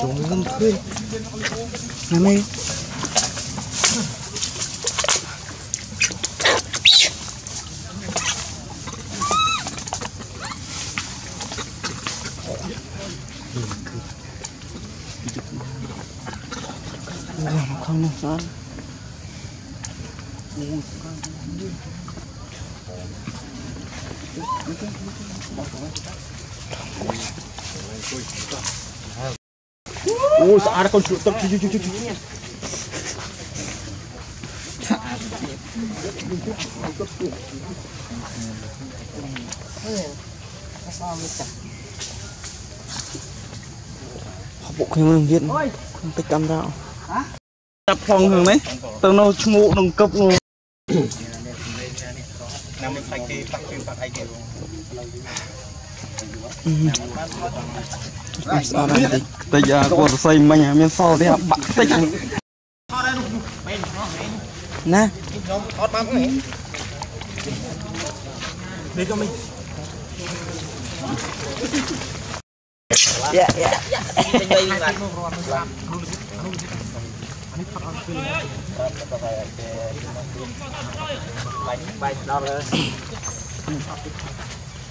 种子这么脆，还没。Thank you. con chuột tập chú chú chú chú. Học bộ khuyên lương viết không tích cam đạo. Tập phòng thường đấy, tao nó ngủ đồng cấp ngủ. ណាំមិនផ្លាច់គេបាក់គេបាក់អីគេ ស្អប់បន្តិចតិចអាគាត់សរសៃមិញមានសល់ទេបាក់តិចណាអត់បានទេនេះក៏មិញយ៉ាយ៉ាពេញវ័យវាអនុរត់ស្លាប់អនុរត់អនុរត់អានេះផត់អត់គឺប្រាប់ទៅបាយបាយដល់ហើយ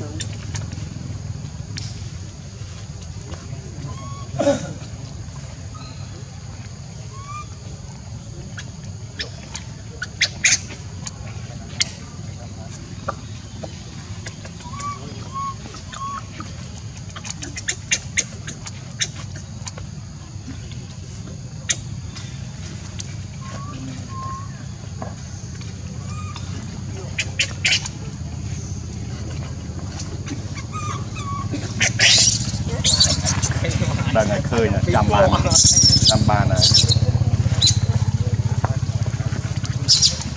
code. ដឹងឲ្យឃើញចាំបានចាំបានហើយ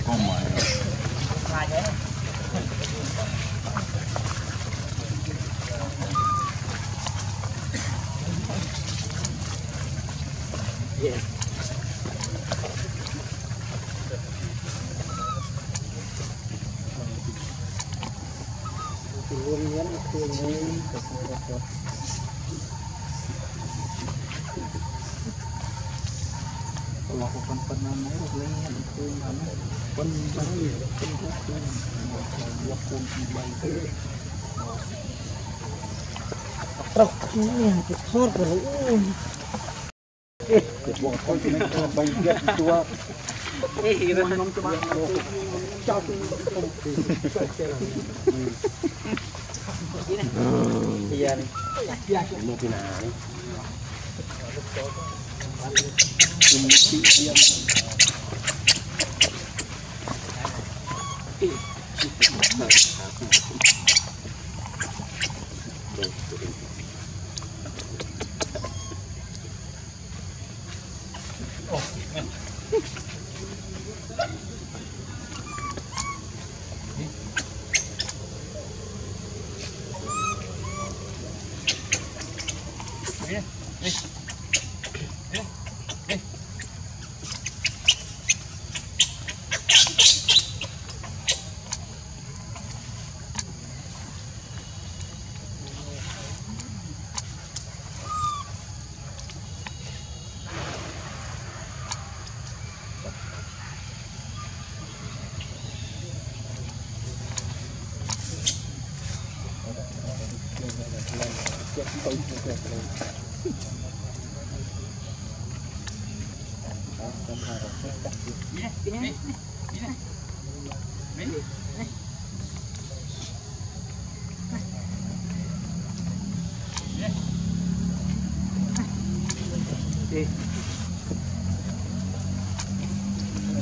កុំហើយ ខ្លាចហើយ melakukan penamaian itu mana baik truk ini hati sur berun eh buang konten kalau banyak tua eh kira cuma cakung ini iya nih iya, mau pindah Thank you.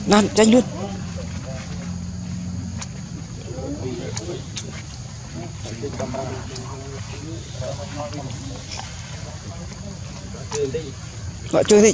Lan tranh luôn. Gọi chưa đi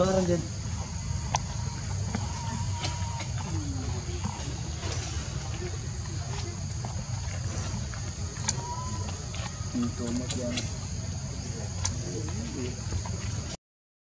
Parang dyan.